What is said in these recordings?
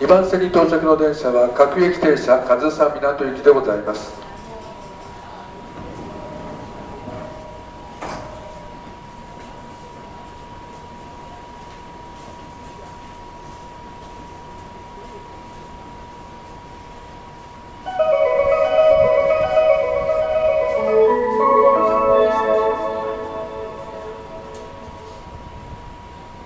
2番線に到着の電車は各駅停車上総港行きでございます。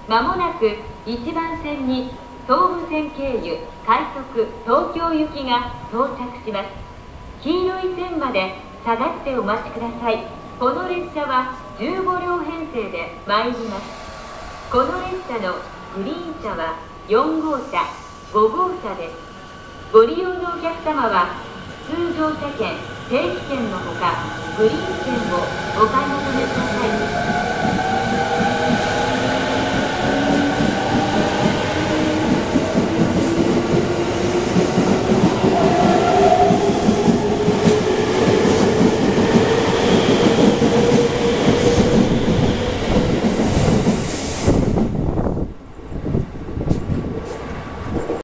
まもなく1番線に東武線経由快速東京行きが到着します。黄色い線まで下がってお待ちください。この列車は15両編成で参ります。この列車のグリーン車は4号車5号車です。ご利用のお客様は通常車券定期券のほかグリーン券を